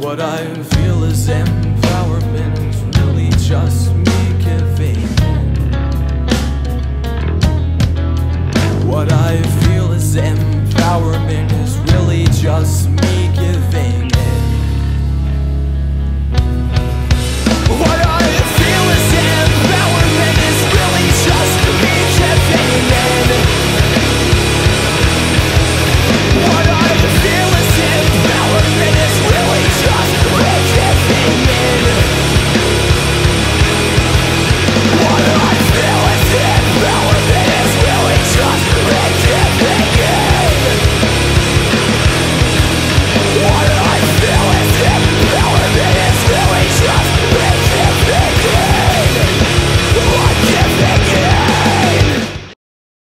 What I feel is empowerment really just